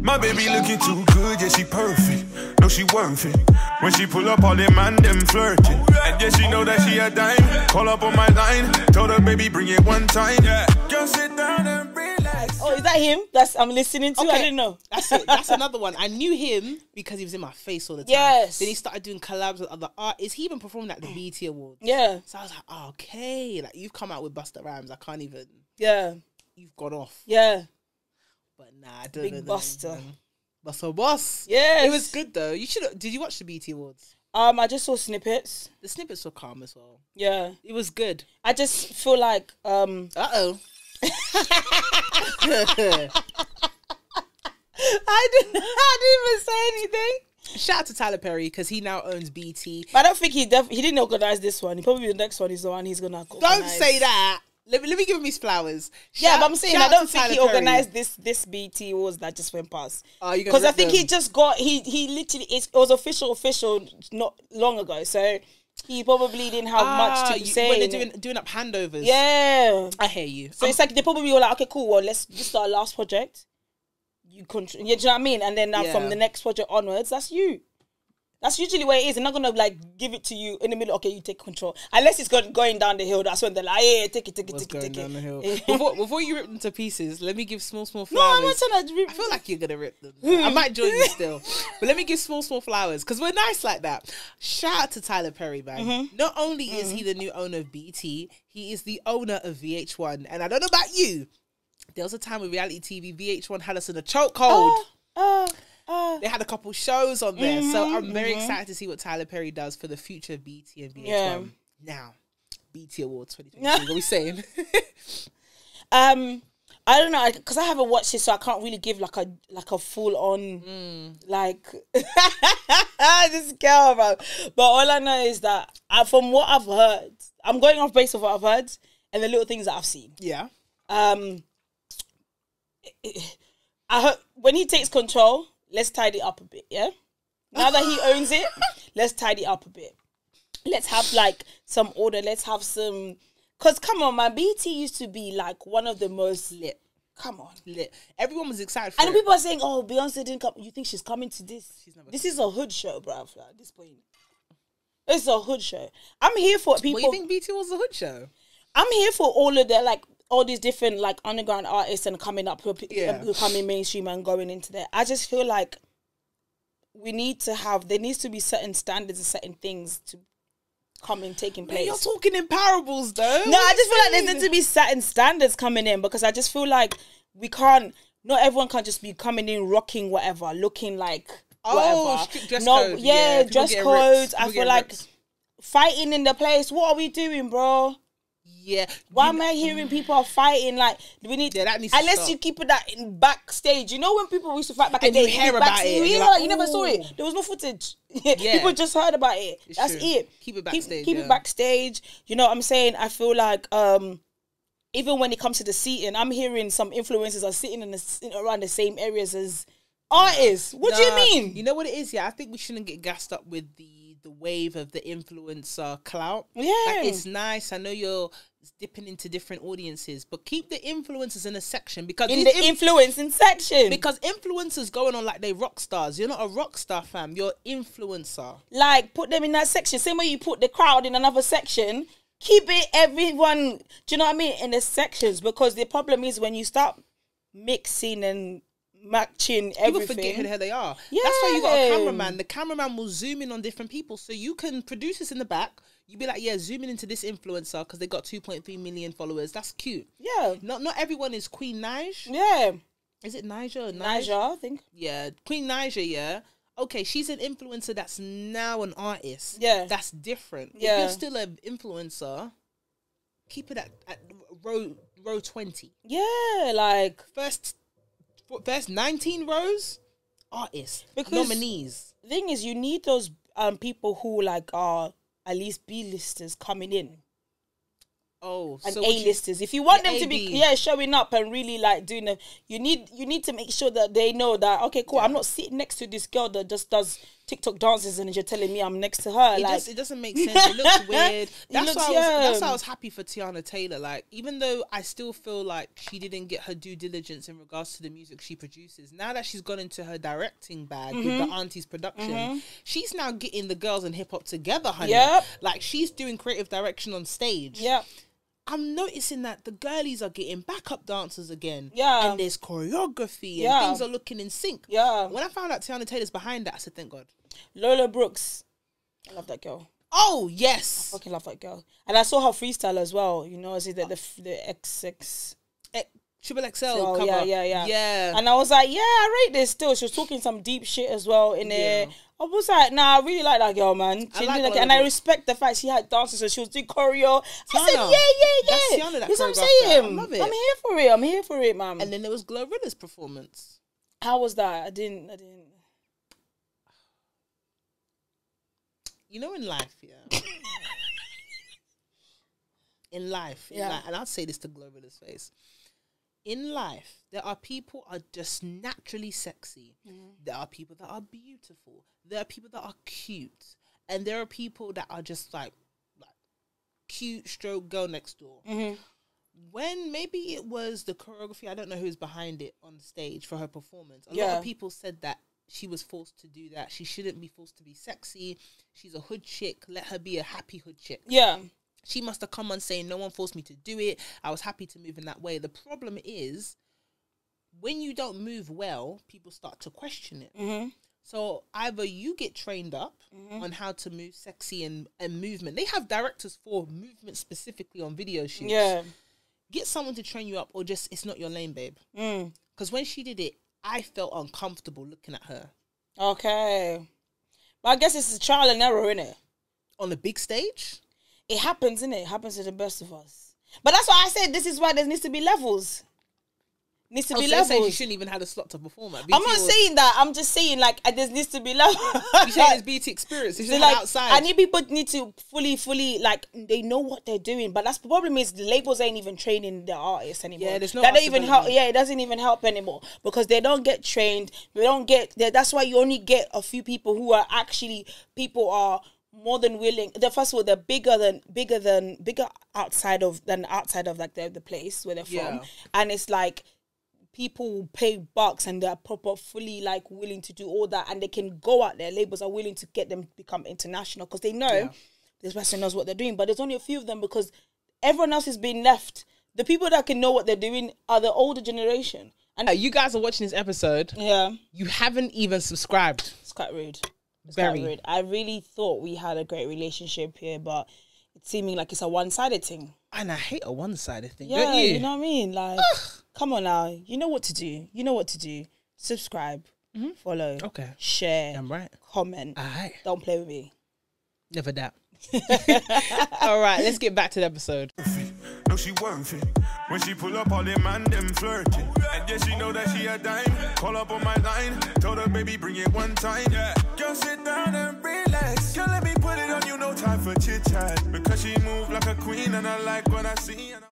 My baby looking too good, yeah, she perfect. No, she worth it. When she pull up, all them man, them flirting. And yeah, she know that she a dime. Call up on my line. Told her, baby, bring it one time. Yeah. Girl, sit down and relax. Oh, is that him? That's I'm listening to. I didn't know. That's it. That's another one. I knew him because he was in my face all the time. Yes. Then he started doing collabs with other artists. He even performed at the BET Awards. Yeah, So I was like, oh, okay, like you've come out with Busta Rhymes. I can't even. yeah, You've gone off. yeah. But nah, I don't Big know the Buster. Buster Boss. Yes. It was good though. You should. Did you watch the BET Awards? Um, I just saw snippets. The snippets were calm as well. Yeah, It was good. I just feel like um, Uh oh. I didn't, I didn't even say anything. Shout out to Tyler Perry because he now owns BET. But I don't think he def- he didn't organize this one. He probably the next one is the one he's gonna. Don't say that. Let me let me give him his flowers. Yeah, Shout- but I'm saying I don't think he Tyler Perry. organized this this BET awards that just went past. Oh, you Because I think them? he just got he he literally it was official official not long ago. So he probably didn't have Ah, much to you- say. when they're doing doing up handovers. yeah. I hear you. So it's like they probably were like, okay, cool. Well, let's this is our last project. You control. Yeah, do you know what I mean? And then now Yeah. from the next project onwards, that's you. That's usually where it is. They're not gonna like give it to you in the middle. Okay, you take control. Unless it's going going down the hill. That's when they're like, yeah, yeah take it, take it, What's take it, going take down the hill? it. before, before you rip them to pieces, let me give small, small flowers. no. I'm not trying to. Rip- I feel like you're gonna rip them. I might join you still, but let me give small, small flowers because we're nice like that. Shout out to Tyler Perry, man. Mm-hmm. Not only is he the new owner of BET, he is the owner of VH1. And I don't know about you, there was a time with reality TV, VH1 had us in a chokehold. Uh, uh, They had a couple shows on there, so Mm-hmm, I'm very excited to see what Tyler Perry does for the future of BET and VH1. Yeah. Now, BET Awards 2023. what are we saying? um, I don't know because I haven't watched it, so I can't really give like a like a full on Mm. like this girl, bro. But all I know is that uh, from what I've heard, I'm going off based of what I've heard and the little things that I've seen. yeah. Um, I heard when he takes control, let's tidy up a bit. Yeah. Now that he owns it, let's tidy up a bit. Let's have like some order. Let's have some. Cause come on, man, BET used to be like one of the most Lit. Come on. Lit. Everyone was excited for And it. people are saying, "Oh, Beyonce didn't come." You think she's coming to this? never This is a hood show, bruv. At this point, it's a hood show. I'm here for people. What, you think BET was a hood show? I'm here for all of the like all these different like underground artists and coming up, who are Yeah. Uh, becoming mainstream and going into there. I just feel like we need to have there needs to be certain standards and certain things to come in taking Man, place. you're talking in parables, though. No, I just feel like there needs to be certain standards coming in because I just feel like we can't. Not everyone can just be coming in rocking whatever, looking like Oh, whatever. no, code. yeah, Yeah, dress codes. I feel like ripped. fighting in the place. What are we doing, bro? Yeah. Why am I hearing people are fighting? Like we need, Yeah, that needs unless stop. you keep it that in backstage. You know when people used to fight back And you hear about it, You, hear like, you never saw it. There was no footage. Yeah. people just heard about it. It's That's true. it. Keep it backstage, keep yeah. it backstage. You know what I'm saying? I feel like um even when it comes to the seating, I'm hearing some influencers are sitting in the in, around the same areas as artists. What do you mean? You know what it is? Yeah, I think we shouldn't get gassed up with the the wave of the influencer clout. Yeah. like, it's nice. I know you're dipping into different audiences, but keep the influencers in a section because in the inf- influencing section. because influencers going on like they rock stars. You're not a rock star, fam. You're influencer. like put them in that section. Same way you put the crowd in another section. Keep it everyone. Do you know what I mean? In the sections because the problem is when you start mixing and matching People everything. forget who the hell they are. Yeah. That's why you got a cameraman. The cameraman will zoom in on different people, so you can produce this in the back. you'd be like, yeah, zooming into this influencer because they got 2.3 million followers. That's cute. yeah, Not not everyone is Queen Nige. yeah. Is it Niger? Niger, I think. Yeah, Queen Niger. Yeah. Okay, she's an influencer that's now an artist. Yeah. That's different. If Yeah. you're still an influencer, keep it at, at row row twenty. Yeah, like First, first nineteen rows, artists, Because- nominees. thing is, you need those um people who like are at least B listers coming in Oh, and so A listers. If you want Yeah, them to be yeah showing up and really like doing them, you need you need to make sure that they know that okay, cool. I'm not sitting next to this girl that just does TikTok dances and you're telling me I'm next to her. It, like, just, it doesn't make sense. It looks weird. That's looks- why I was, that's why I was happy for Teyana Taylor. Like, even though I still feel like she didn't get her due diligence in regards to the music she produces, now that she's gone into her directing bag with Mm-hmm. the Aunties production, she's now getting the girls in hip hop together, honey. Yep. Like she's doing creative direction on stage. yeah, I'm noticing that the girlies are getting backup dancers again. Yeah. And there's choreography Yeah. and things are looking in sync. Yeah. When I found out Teyana Taylor's behind that, I said, thank God. Lola Brooks. I love that girl. Oh, yes. I fucking love that girl. And I saw her freestyle as well. You know, is it the the, the XX? Triple XL Oh cover. yeah, yeah, yeah, Yeah. And I was like, yeah, I rate this still. She was talking some deep shit as well in there. Yeah. I was like, nah, I really like that girl, man. I like like it. And I respect the fact she had dances, so she was doing choreo. I said, Teyana. yeah, yeah, That's yeah. Teyana that what I'm that. I love it. I'm here for it. I'm here for it, man. and then there was Glorilla's performance. How was that? I didn't. I didn't. You know, in life, yeah. in life, in Yeah. and I'll say this to Glorilla's face. In life, there are people are just naturally sexy. Mm-hmm. There are people that are beautiful. There are people that are cute, and there are people that are just like, like cute stroke girl next door. Mm-hmm. when maybe it was the choreography, I don't know who's behind it on stage for her performance. A lot of people said that she was forced to do that. She shouldn't be forced to be sexy. She's a hood chick. Let her be a happy hood chick. Yeah. She must have come on saying, No one forced me to do it. I was happy to move in that way. The problem is, when you don't move well, people start to question it. Mm-hmm. So either you get trained up on how to move sexy and, and movement. They have directors for movement specifically on video shoots Yeah. get someone to train you up or just it's not your lane babe Mm. because when she did it i felt uncomfortable looking at her Okay. But I guess it's a trial and error, it on the big stage It happens, innit? It happens to the best of us. But that's why I said this is why there needs to be levels. Needs to oh, be so saying she shouldn't even have a slot to perform at I'm not was- saying that. I'm just saying like uh, there needs to be levels. you saying it's BET experience it's So, like, outside I need people need to fully, fully like they know what they're doing. But that's the problem is the labels ain't even training the artists anymore. Yeah, there's no that don't even help. Yeah, it doesn't even help anymore because they don't get trained. They don't get. That's why you only get a few people who are actually people are more than willing. The first of all, they're bigger than bigger than bigger outside of than outside of like the the place where they're Yeah. from, and it's like people pay bucks and they're proper fully like willing to do all that. And they can go out there. Labels are willing to get them to become international because they know Yeah. this person knows what they're doing. But there's only a few of them because everyone else is being left. The people that can know what they're doing are the older generation. And Uh, you guys are watching this episode. Yeah. You haven't even subscribed. It's quite rude Very. rude i really thought we had a great relationship here but it's seeming like it's a one-sided thing and i hate a one-sided thing Yeah, don't you, you know what I mean? Like, come on now. You know what to do. You know what to do. Subscribe, mm-hmm. follow, okay share, i'm right comment. all right Don't play with me. never doubt all right let's get back to the episode No, she worth it. When she pull up, all them man them flirting. And yeah, she know that she a dime. Call up on my line. Told her, baby, bring it one time. Yeah. Girl, sit down and relax. Girl, let me put it on you. No time for chit chat. Because she move like a queen, and I like what I see.